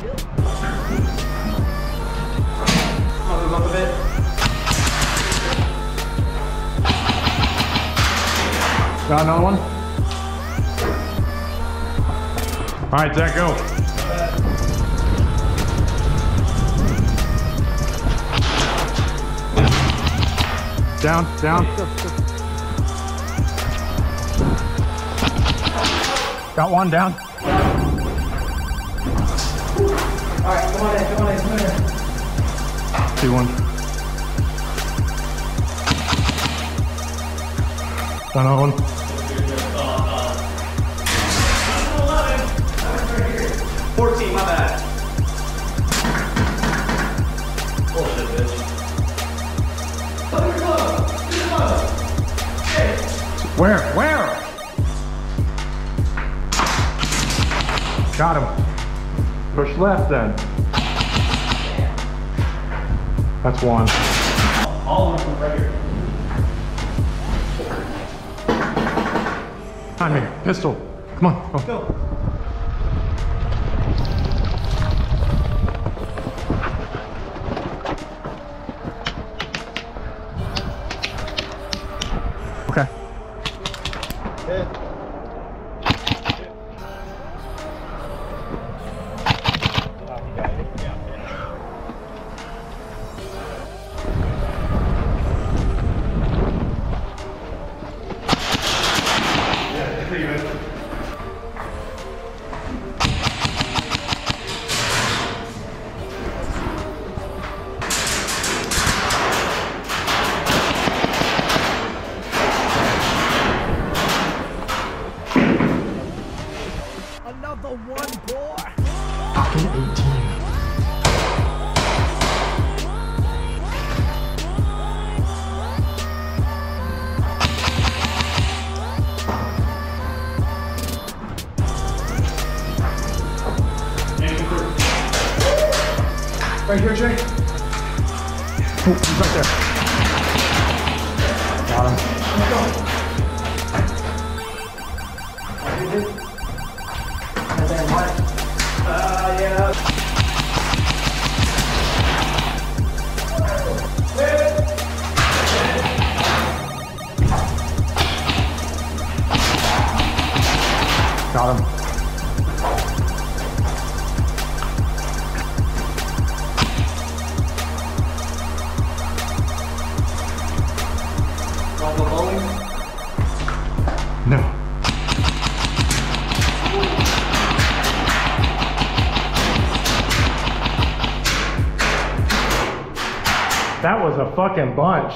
Move up a bit. Got another one? All right, Zach, go. Down, down. Got one down. All right, come on in, come on in, come on in. See one. Got another one. 14, my bad. Bullshit, bitch. Where? Where? Got him. Push left then. That's one. All of them right here. On me. Pistol. Come on. Go. Go. Okay. Another one, boy. Fucking 18. Right here, Jay. Oh, he's right there. Got him. Uh, yeah. Got him. That was a fucking bunch.